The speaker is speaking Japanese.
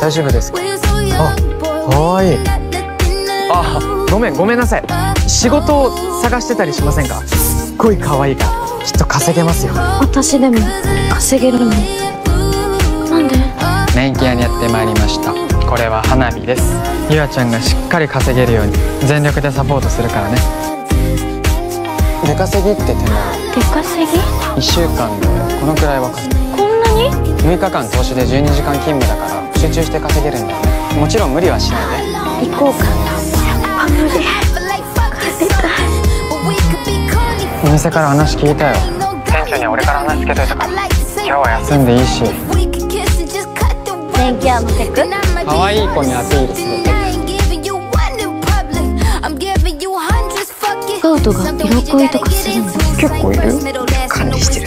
最終部ですか？あかわいい。あごめんごめんなさい。仕事を探してたりしませんか？すっごい可愛いからきっと稼げますよ。私でも稼げるの。なんで？メインケアにやってまいりました。これは花火です。ゆあちゃんがしっかり稼げるように全力でサポートするからね。出稼ぎって手間。出稼ぎ？1週間でこのくらいは稼ぐこんなに？6日間投資で12時間勤務だから集中して稼げるんだよ。ねもちろん無理はしないで行こうかあ無理帰りたいお店から話聞いたよ。店長には俺から話つけといたから今日は休んでいいし電気屋のテク可愛い子にアピールするスカウトが色恋とかするんだ結構いる管理してる